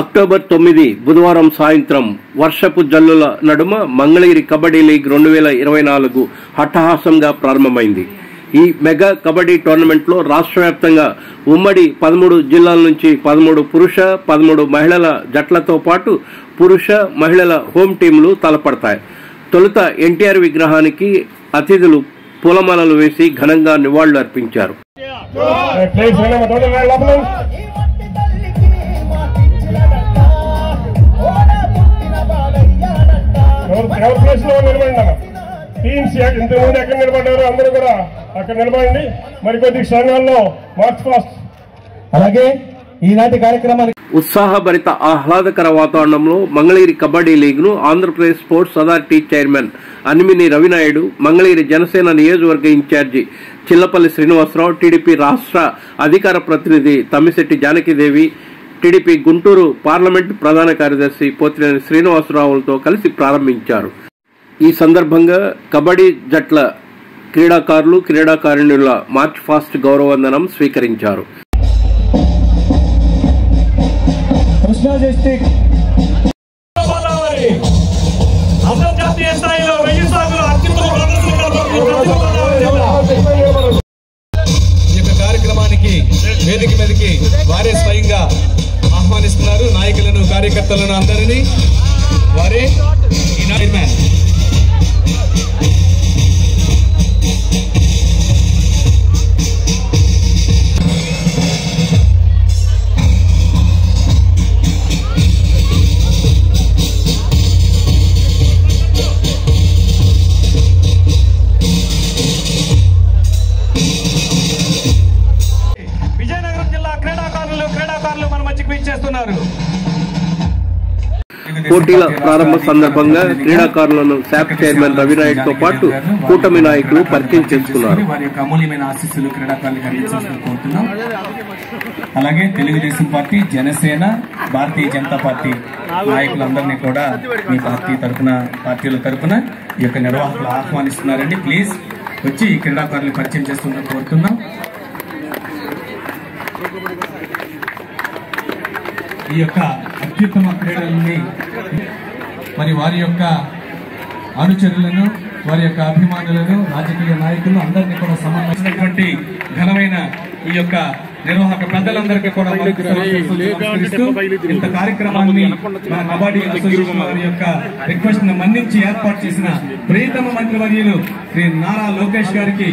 October తొమ్మిది బుధవారం సాయంత్రం వర్షపు జల్లుల నడుమ మంగళగిరి కబడ్డీ లీగ్ రెండు వేల ఇరవై నాలుగు హట్టహాసంగా ప్రారంభమైంది ఈ మెగా కబడ్డీ టోర్నమెంట్లో రాష్ట్ర వ్యాప్తంగా ఉమ్మడి పదమూడు జిల్లాల నుంచి పదమూడు పురుష పదమూడు మహిళల జట్లతో పాటు పురుష మహిళల హోమ్ టీంలు తలపడతాయి తొలుత ఎన్టీఆర్ విగ్రహానికి అతిథులు పూలమాలలు వేసి ఘనంగా నివాళులు అర్పించారు ప్లేస్ లోపల టీమ్స్ ఇంతకుముందు ఎక్కడ అందరూ కూడా అక్కడ నిలబడండి మరికొద్ది క్షణాల్లో మార్చ్ ఫాస్ట్ అలాగే ఈనాటి కార్యక్రమానికి ఉత్సాహభరిత ఆహ్లాదకర వాతావరణంలో మంగళగిరి కబడ్డీ లీగ్ ను Andhra Pradesh sports authority chairman Animini Ravi Naidu Mangalagiri Janasena నియోజకవర్గ ఇన్ఛార్జి చిల్లపల్లి శ్రీనివాసరావు టీడీపీ రాష్ట్ర అధికార ప్రతినిధి తమ్మిశెట్టి జానకిదేవి టీడీపీ గుంటూరు పార్లమెంటు ప్రధాన కార్యదర్శి పోతినేని శ్రీనివాసరావులతో కలిసి ప్రారంభించారు ఈ సందర్భంగా కబడ్డీ జట్ల క్రీడాకారులు క్రీడాకారిణుల మార్చ్ ఫాస్ట్ గౌరవందనం స్వీకరించారు అంతర్జాతీయ స్థాయిలో వెయ్యి అత్యుత్తమ వేదిక మీదకి వారే స్వయంగా ఆహ్వానిస్తున్నారు నాయకులను కార్యకర్తలను అందరినీ వారే చైర్మన్ అధికారులు మన పోటీల ప్రారంభ సందర్భంగా క్రీడాకారులను శాప్ చైర్మన్ రవినాయుడు తో పాటు కూటమి నాయకులు పరిచయం చేసుకున్నారు అలాగే తెలుగుదేశం పార్టీ జనసేన భారతీయ జనతా పార్టీ నాయకులందరినీ కూడా మీ పార్టీ తరఫున పార్టీల తరఫున ఈ యొక్క నిర్వాహకులు ఆహ్వానిస్తున్నారండి ప్లీజ్ వచ్చి ఈ క్రీడాకారులు పరిచయం చేస్తున్నారు కోరుతున్నాం ఈ యొక్క అత్యుత్తమ క్రీడలని మరి వారి యొక్క అనుచరులను వారి యొక్క అభిమానులను రాజకీయ నాయకులు అందరినీ కూడా సమన్వయించినటువంటి ఘనమైన ఈ యొక్క నిర్వాహక పెద్దలందరికీ కూడా ఇంత కార్యక్రమాన్ని మన నబాడీ అసోసియేషన్ వారి యొక్క రిక్వెస్ట్ మన్నించి ఏర్పాటు చేసిన ప్రియతమ మంత్రివర్యులు శ్రీ నారా లోకేష్ గారికి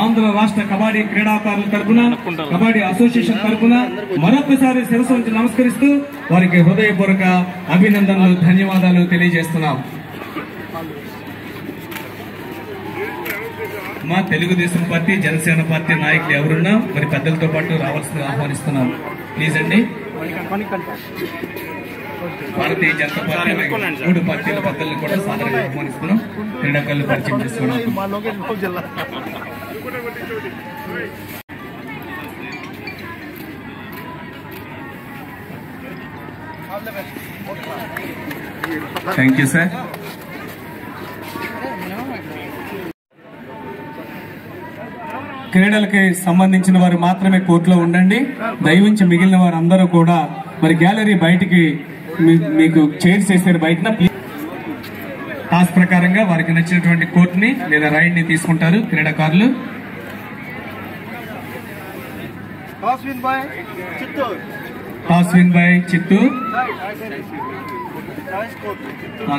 ఆంధ్ర రాష్ట్ర కబడ్డీ క్రీడాకారుల తరఫున కబడ్డీ అసోసియేషన్ తరఫున మరొకసారి శిరసు నమస్కరిస్తూ వారికి హృదయపూర్వక అభినందనలు ధన్యవాదాలు తెలియజేస్తున్నాం మా తెలుగుదేశం పార్టీ జనసేన పార్టీ నాయకులు ఎవరున్నా మరి పెద్దలతో పాటు రావాల్సింది ఆహ్వానిస్తున్నాం ప్లీజ్ అండి భారతీయ జనతా పార్టీ మూడు పార్టీల పెద్దలను కూడా సాధారణంగా ఆహ్వానిస్తున్నాం క్రీడాకారులు పరిచయం చేసుకున్నాం థ్యాంక్ యూ సార్ క్రీడలకి సంబంధించిన వారు మాత్రమే కోర్టులో ఉండండి దయవించి మిగిలిన వారు అందరూ కూడా మరి గ్యాలరీ బయటికి మీకు చైర్స్ చేశారు బయటన పాస్ ప్రకారంగా వారికి నచ్చినటువంటి కోర్టుని లేదా రైడ్ని తీసుకుంటారు క్రీడాకారులు Chittoor toss win by Chittoor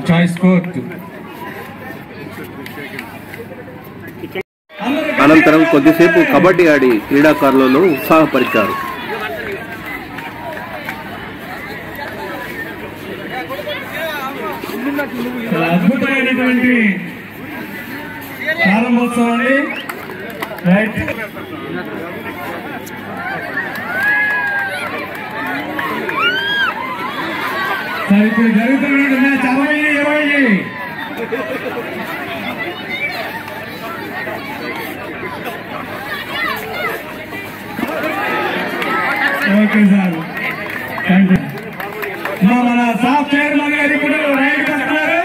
choice court అనంతరం కొద్దిసేపు కబడ్డీ ఆడి క్రీడాకారులను ఉత్సాహపరిచారు అద్భుతమైనటువంటి ప్రారంభోత్సవాన్ని రైట్ సార్ ఇప్పుడు జరుగుతున్నటువంటి మ్యాచ్ అరవై ఇరవై ఓకే సార్ థ్యాంక్ యూ మన సాఫ్ చైర్మన్ గారు ఇప్పుడు రైడ్కి వస్తున్నారు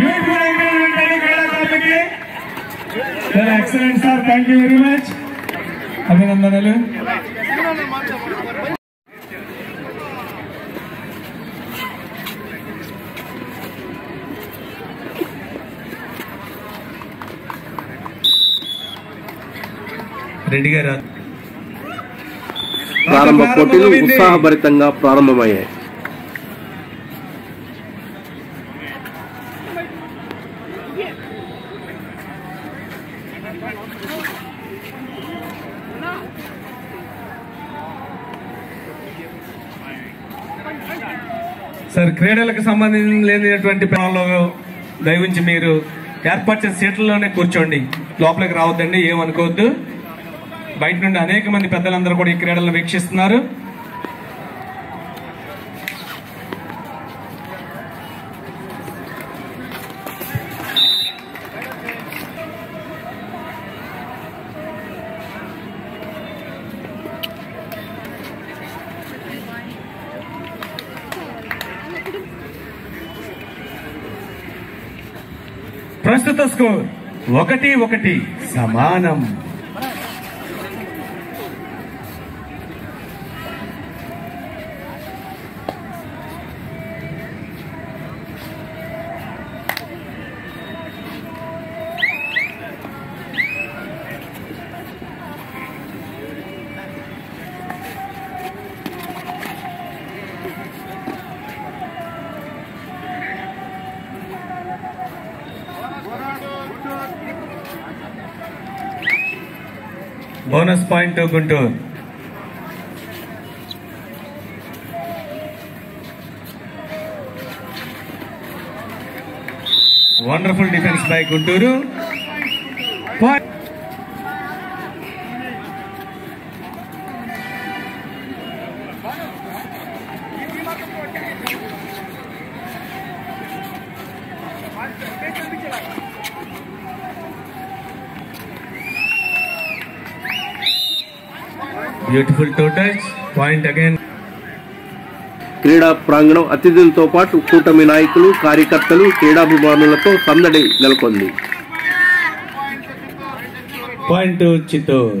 బ్యూటిఫుల్ అయినటువంటి క్రీడాకారులకి sir excellent sir thank you very much అభినందనలు రెడ్డి గారు ప్రారంభ పోటీలు ఉత్సాహభరితంగా ప్రారంభమయ్యాయి సార్ క్రీడలకు సంబంధించి లేనిటువంటి ప్రాణంలో దయవించి మీరు ఏర్పాటు చేసిన సీట్లలోనే కూర్చోండి లోపలికి రావద్దండి ఏమనుకోవద్దు బయట నుండి అనేక మంది పెద్దలందరూ కూడా ఈ క్రీడలను వీక్షిస్తున్నారు ప్రస్తుత స్కోర్ ఒకటి ఒకటి సమానం Bonus point to Guntur. Wonderful defense by Gunturu. Beautiful totals point again క్రీడా ప్రాంగణం అతిథులతో పాటు కూటమి నాయకులు కార్యకర్తలు క్రీడాభిమానులతో సందడి నెలకొంది పాయింట్ చిత్తూరు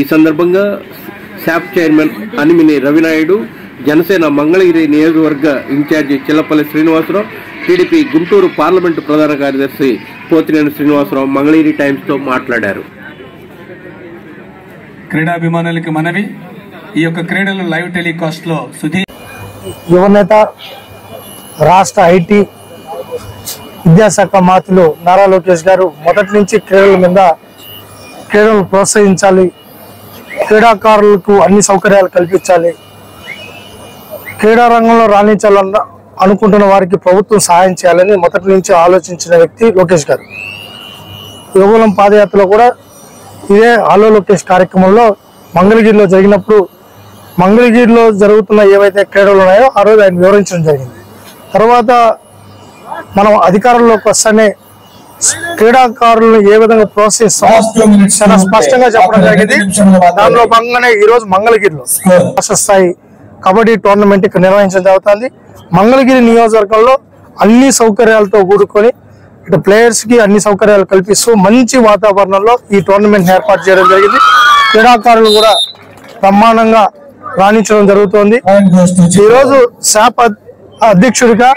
ఈ సందర్భంగా శాప్ చైర్మన్ అనిమిని రవినాయుడు జనసేన మంగళగిరి నియోజకవర్గ incharge Chillapalli Srinivasa Rao TDP Guntur parliament ప్రధాన కార్యదర్శి పోతినేని శ్రీనివాసరావు మంగళగిరి టైమ్స్తో మాట్లాడారు క్రీడాభిమానులకి మనవి ఈ యొక్క క్రీడలు లైవ్ టెలికాస్ట్ లో సుధీర్ యువనేత రాష్ట్ర ఐటీ విద్యాశాఖ మాతులు నారా లోకేష్ గారు మొదటి నుంచి క్రీడల మీద క్రీడలు ప్రోత్సహించాలి క్రీడాకారులకు అన్ని సౌకర్యాలు కల్పించాలి క్రీడా రంగంలో రాణించాలన్న అనుకుంటున్న వారికి ప్రభుత్వం సహాయం చేయాలని మొదటి నుంచి ఆలోచించిన వ్యక్తి లోకేష్ గారు యోగులం పాదయాత్రలో కూడా ఇదే ఆలో లోకేష్ కార్యక్రమంలో మంగళగిరిలో జరిగినప్పుడు మంగళగిరిలో జరుగుతున్న ఏవైతే క్రీడలు ఉన్నాయో ఆ రోజు ఆయన వివరించడం జరిగింది తర్వాత మనం అధికారంలోకి వస్తేనే క్రీడాకారులను ఏ విధంగా ప్రోత్సహిస్తాం చాలా స్పష్టంగా చెప్పడం జరిగింది దానిలో భాగంగానే ఈ రోజు మంగళగిరిలో రాష్ట్ర స్థాయి కబడ్డీ టోర్నమెంట్ ఇక్కడ నిర్వహించడం జరుగుతుంది మంగళగిరి నియోజకవర్గంలో అన్ని సౌకర్యాలతో కూడుకొని ఇటు ప్లేయర్స్కి అన్ని సౌకర్యాలు కల్పిస్తూ మంచి వాతావరణంలో ఈ టోర్నమెంట్ ఏర్పాటు చేయడం జరిగింది క్రీడాకారులు కూడా బ్రహ్మాండంగా రాణించడం జరుగుతోంది రోజు శాప అధ్యక్షుడిగా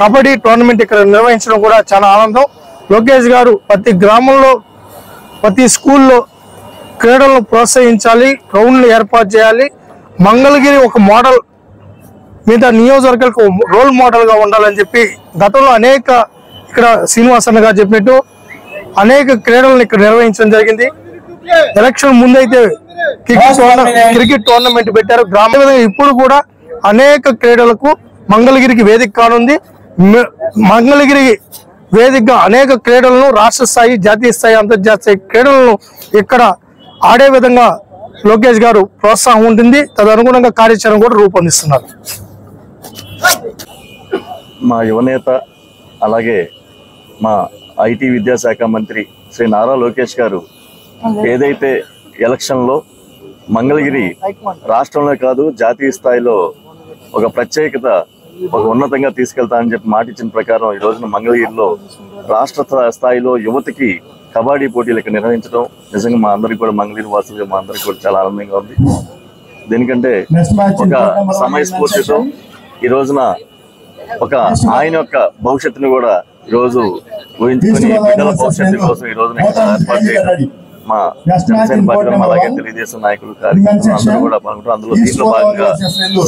కబడ్డీ టోర్నమెంట్ ఇక్కడ నిర్వహించడం కూడా చాలా ఆనందం లోకేష్ గారు ప్రతి గ్రామంలో ప్రతి స్కూల్లో క్రీడలను ప్రోత్సహించాలి గ్రౌండ్లు ఏర్పాటు చేయాలి మంగళగిరి ఒక మోడల్ మిగతా నియోజకవర్గాలకు రోల్ మోడల్గా ఉండాలని చెప్పి గతంలో అనేక ఇక్కడ శ్రీనివాసన్న గారు చెప్పినట్టు అనేక క్రీడలను ఇక్కడ నిర్వహించడం జరిగింది ఎలక్షన్ ముందైతే క్రికెట్ క్రికెట్ టోర్నమెంట్ పెట్టారు గ్రామ ఇప్పుడు కూడా అనేక క్రీడలకు మంగళగిరికి వేదిక కానుంది మంగళగిరి వేదికగా అనేక క్రీడలను రాష్ట్ర స్థాయి జాతీయ స్థాయి అంతర్జాతీయ క్రీడలను ఇక్కడ ఆడే విధంగా లోకేష్ గారు ప్రోత్సాహం ఉంటుంది తదనుగుణంగా కార్యాచరణ కూడా రూపొందిస్తున్నారు మా యువనేత అలాగే మా ఐటీ విద్యాశాఖ మంత్రి శ్రీ నారా లోకేష్ గారు ఏదైతే ఎలక్షన్లో మంగళగిరి రాష్ట్రంలో కాదు జాతీయ స్థాయిలో ఒక ప్రత్యేకత ఒక ఉన్నతంగా తీసుకెళ్తానని చెప్పి మాట ఇచ్చిన ప్రకారం ఈ రోజున మంగళగిరిలో రాష్ట్ర స్థాయిలో యువతికి కబడ్డీ పోటీలు ఇక్కడ నిర్వహించడం నిజంగా మా అందరికి కూడా మంగళగిరి వాసులుగా మా అందరికి కూడా చాలా ఆనందంగా ఉంది దీనికంటే ఒక సమయ స్ఫూర్తితో ఈ రోజున ఒక ఆయన యొక్క భవిష్యత్తును కూడా ఈరోజు ఊహించుకుని బిడ్డల భవిష్యత్తు కోసం ఈ రోజున ఏర్పాటు చేయాలి మా జనసేన పార్టీలో అలాగే తెలుగుదేశం నాయకులు కార్యకర్తలు కూడా పాల్గొంటారు అందులో దీంట్లో భాగంగా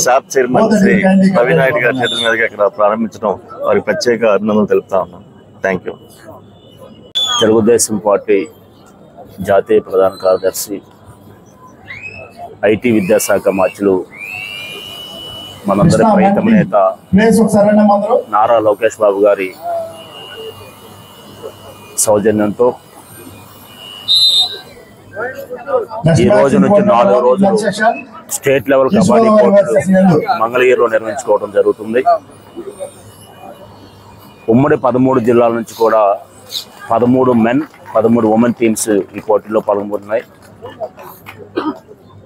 షాప్ చైర్మన్ శ్రీ రవి నాయుడు గారి చేతుల మీదుగా ఇక్కడ ప్రారంభించడం వారికి ప్రత్యేక అభినందనలు తెలుపుతా ఉన్నాను థ్యాంక్ యూ తెలుగుదేశం పార్టీ జాతీయ ప్రధాన కార్యదర్శి ఐటీ విద్యాశాఖ మార్చులు మనందరి ప్రైతం నేత నారా లోకేష్ బాబు గారి సౌజన్యంతో ఈ రోజు నుంచి నాలుగు రోజులు స్టేట్ లెవెల్ కబడ్డీ పోటీలు మంగళగిరిలో నిర్వహించుకోవడం జరుగుతుంది ఉమ్మడి పదమూడు జిల్లాల నుంచి కూడా పదమూడు మెన్ పదమూడు ఉమెన్ టీమ్స్ ఈ పోటీల్లో పాల్గొంటున్నాయి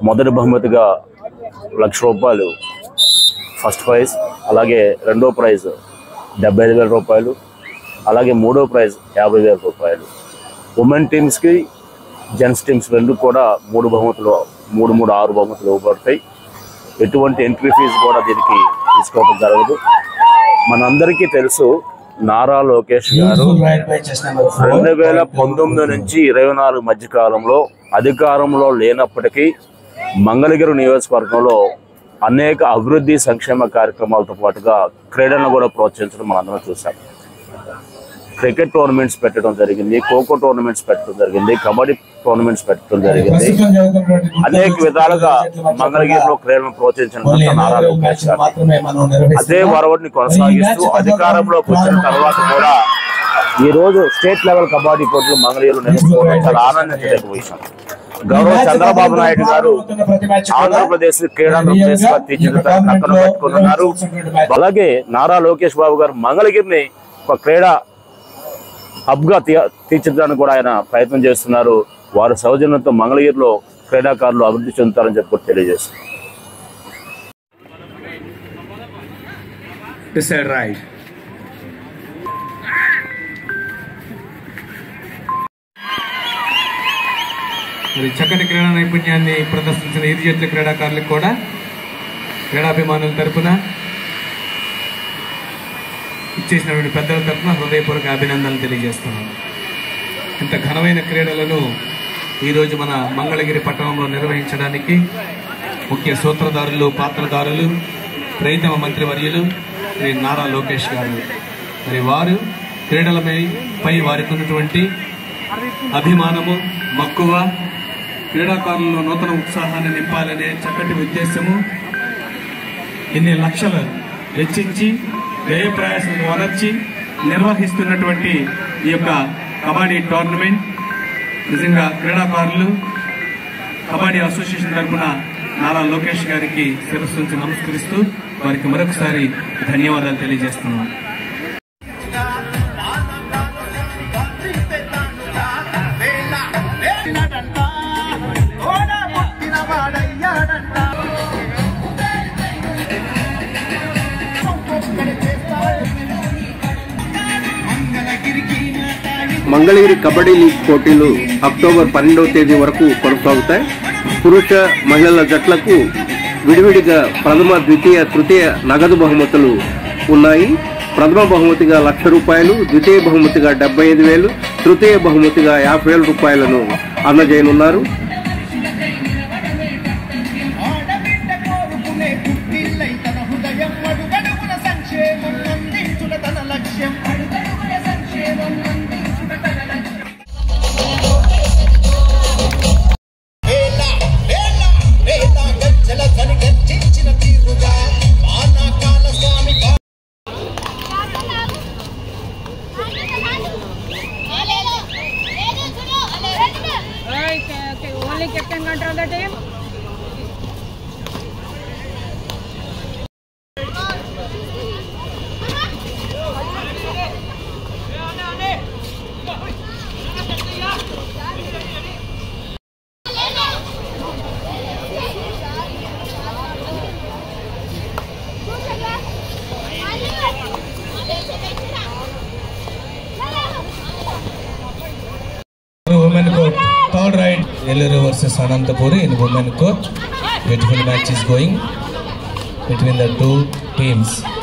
మొదటి బహుమతిగా లక్ష రూపాయలు ఫస్ట్ ప్రైజ్ అలాగే రెండో ప్రైజ్ డెబ్బై ఐదు వేల రూపాయలు అలాగే మూడో ప్రైజ్ యాభై వేల రూపాయలు ఉమెన్ టీమ్స్కి జెంట్స్ టీమ్స్ రెండు కూడా మూడు బహుమతులు మూడు మూడు ఆరు బహుమతులు ఇవ్వబడతాయి ఎటువంటి ఎంట్రీ ఫీజు కూడా దీనికి తీసుకోవడం జరగదు మనందరికీ తెలుసు నారా లోకేష్ గారు రెండు వేల పంతొమ్మిది నుంచి ఇరవై నాలుగు మధ్యకాలంలో అధికారంలో లేనప్పటికీ మంగళగిరి నియోజకవర్గంలో అనేక అభివృద్ధి సంక్షేమ కార్యక్రమాలతో పాటుగా క్రీడలను కూడా ప్రోత్సహించడం మనందరం చూసాం క్రికెట్ టోర్నమెంట్స్ పెట్టడం జరిగింది ఖోఖో టోర్నమెంట్స్ పెట్టడం జరిగింది కబడ్డీ టోర్నమెంట్స్ పెట్టడం జరిగింది అనేక విధాలుగా మంగళగిరిలో క్రీడలను ప్రోత్సహించిన నారా లోకేష్ గారు అదే వరవడిని కొనసాగిస్తూ అధికారంలోకి వచ్చిన తర్వాత కూడా ఈ రోజు స్టేట్ లెవెల్ కబడ్డీ పోటీలు మంగళగిరిలో నిర్వహించుకోవడం చాలా ఆనందించలేక విషయం గౌరవ చంద్రబాబు నాయుడు గారు ఆంధ్రప్రదేశ్ క్రీడాకున్నారు అలాగే నారా లోకేష్ బాబు గారు మంగళగిరిని ఒక క్రీడా హబ్గా తీర్చడానికి కూడా ఆయన ప్రయత్నం చేస్తున్నారు వారి సౌజన్యంతో మంగళగిరిలో క్రీడాకారులు అభివృద్ధి చెందుతారని చెప్పి తెలియజేస్తారు మరి చక్కటి క్రీడా నైపుణ్యాన్ని ప్రదర్శించిన ఇరు జట్ల క్రీడాకారులకు కూడా క్రీడాభిమానుల తరఫున ఇచ్చేసినటువంటి పెద్దల తరఫున హృదయపూర్వక అభినందనలు తెలియజేస్తున్నాను ఇంత ఘనమైన క్రీడలను ఈరోజు మన మంగళగిరి పట్టణంలో నిర్వహించడానికి ముఖ్య సూత్రధారులు పాత్రధారులు రైతవ మంత్రివర్యులు శ్రీ నారా లోకేష్ గారు మరి వారు క్రీడలపై పై వారికి ఉన్నటువంటి అభిమానము మక్కువ క్రీడాకారుల్లో నూతన ఉత్సాహాన్ని నింపాలనే చక్కటి ఉద్దేశము ఇన్ని లక్షలు వెచ్చించి వ్యయప్రయాసం వలర్చి నిర్వహిస్తున్నటువంటి ఈ యొక్క కబడ్డీ టోర్నమెంట్ నిజంగా క్రీడాకారులు కబడ్డీ అసోసియేషన్ తరఫున నారా లోకేష్ గారికి శిరస్సు నమస్కరిస్తూ వారికి మరొకసారి ధన్యవాదాలు తెలియజేస్తున్నాను మంగళగిరి కబడ్డీ లీగ్ పోటీలు అక్టోబర్ పన్నెండవ తేదీ వరకు కొనసాగుతాయి పురుష మహిళల జట్లకు విడివిడిగా ప్రథమ ద్వితీయ తృతీయ నగదు బహుమతులు ఉన్నాయి ప్రథమ బహుమతిగా లక్ష రూపాయలు ద్వితీయ బహుమతిగా డెబ్బై ఐదు వేలు తృతీయ బహుమతిగా యాభై వేల రూపాయలను అందజేయనున్నారు Elluru versus Anantapuri in women court. Beautiful match is going between the two teams.